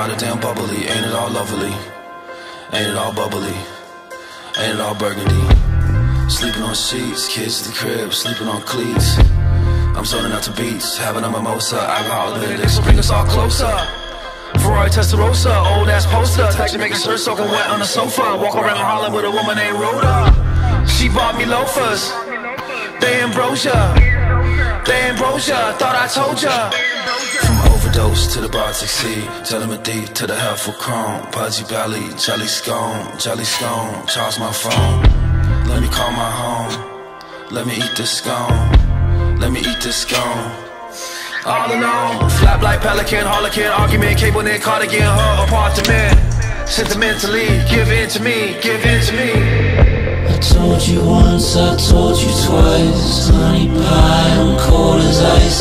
Rotterdam bubbly, ain't it all lovely? Ain't it all bubbly? Ain't it all burgundy? Sleeping on sheets, kids at the crib, sleeping on cleats. I'm zoning out to beats, having a mimosa, alcohol lyrics bring us all closer. Ferrari Testarossa, old ass poster, text making shirt soaking wet on the sofa. Walk around Harlem with a woman named Rhoda. She bought me loafers, they ambrosia, ambrosia. Thought I told ya. From overdose to the Sea, Telemedy to the helpful chrome, Pudgy Belly, Jelly Scone, Jelly Scone, charge my phone. Let me call my home, let me eat this scone, let me eat this scone. All alone, flap like pelican, harlequin, argument, cable knit, cardigan, her apartment. Sentimentally, give in to me, give in to me. I told you once, I told you twice Honey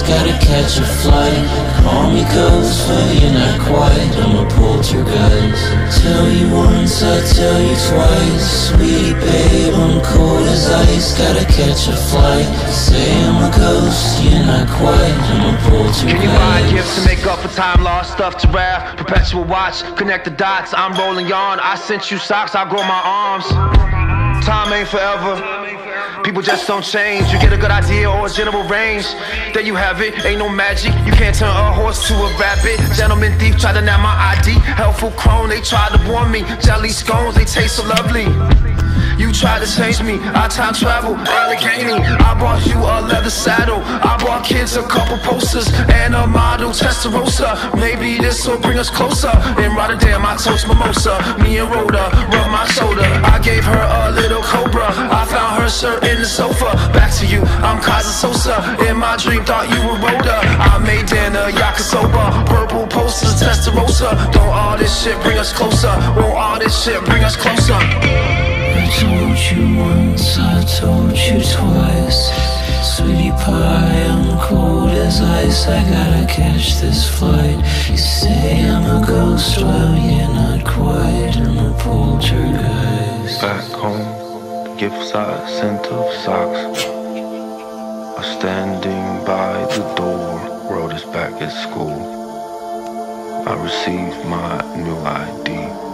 Gotta catch a flight. Call me ghost, but you're not quite. I'm a poltergeist Tell you once, I tell you twice. Sweet babe, I'm cold as ice. Gotta catch a flight. Say I'm a ghost, you're not quite. I'm a poltergeist Can you buy gifts to make up for time lost? Stuff to wrap, perpetual watch Connect the dots, I'm rolling yarn I sent you socks, I grow my arms. Time ain't forever. People just don't change. You get a good idea or a general range. There you have it. Ain't no magic. You can't turn a horse to a rabbit. Gentleman thief tried to nab my ID. Helpful crone, they tried to warn me. Jelly scones, they taste so lovely. You tried to change me, I time travel, Allegheny I bought you a leather saddle I bought kids a couple posters And a model Testarossa Maybe this'll bring us closer In Rotterdam I toast mimosa Me and Rhoda my dream thought you were Rhoda I made dinner, yakisoba Purple posters, Testarossa Don't all this shit bring us closer. Won't all this shit bring us closer? I told you once, I told you twice. Sweetie pie, I'm cold as ice. I gotta catch this flight. You say I'm a ghost, well you're not quite. I'm a poltergeist. Back home, the gifts I sent of socks Standing by the door. Wrote us back at school. I received my new ID